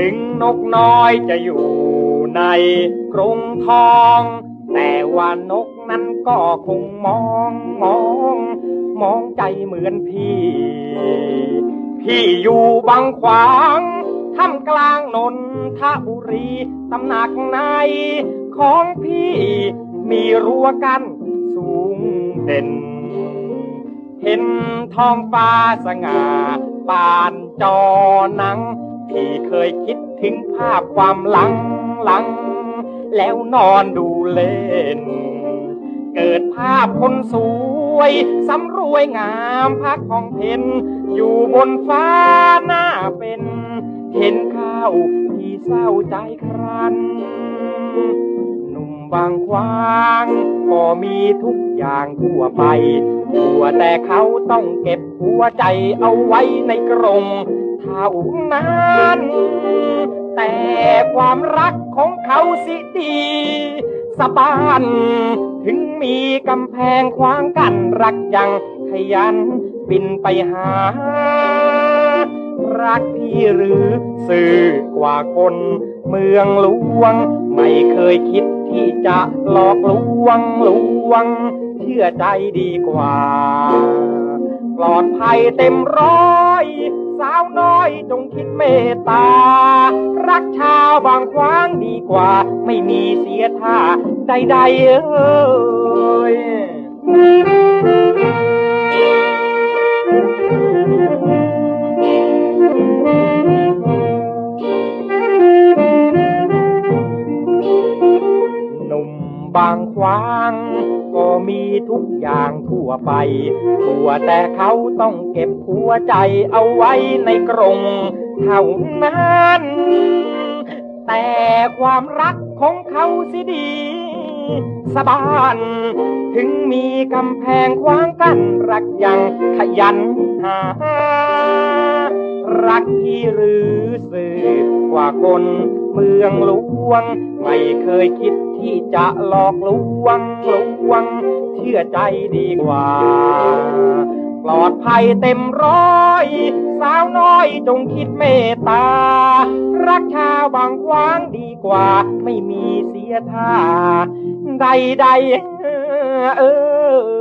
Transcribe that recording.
ถึงนกน้อยจะอยู่ในกรุงทอง แต่ว่านกนั้นก็คงมองมอง มองใจเหมือนพี่ พี่อยู่บางขวางท่ามกลางนนทบุรีตำหนักในของพี่มีรั้วกันสูงเด่น เห็นท้องฟ้าสง่าปานจอหนัง พี่เคยคิดถึงภาพความหลังหลัง แล้วนอนดูเล่น เกิดภาพคนสวยสำรวยงามพักของเพนอยู่บนฟ้าหน้าเป็น เห็นข้าวพี่เศร้าใจครันหนุ่มบางควางก็มีทุกอย่างทั่วไป ทั่วแต่เขาต้องเก็บหัวใจเอาไว้ในกรง เท่านั้น แต่ความรักของเขาสิดีสบานถึงมีกำแพงขวางกันรักยังขยันบินไปหา รักพี่หรือสื่อกว่าคน เมืองหลวง ไม่เคยคิดที่จะหลอกลวงลวง เชื่อใจดีกว่า ปลอดภัยเต็มร้อย สาวน้อยจงคิดเมตตา รักชาวบางขวางดีกว่า ไม่มีเสียท่าใดๆเอ้ยหนุ่มบางขวาง ก็มีทุกอย่างทั่วไปทั่วแต่เขาต้องเก็บหัวใจเอาไว้ในกรงเท่านั้น แต่ความรักของเขาสิดี สบานถึงมีกำแพงขวางกั้นรักยังขยันหา รักพี่หรือสื่อกว่าคน เมืองหลวง ไม่เคยคิดที่จะหลอกลวงลวง เชื่อใจดีกว่า ปลอดภัยเต็มร้อย สาวน้อยจงคิดเมตตา รักชาวบางขวางดีกว่า ไม่มีเสียท่า ใดๆเออ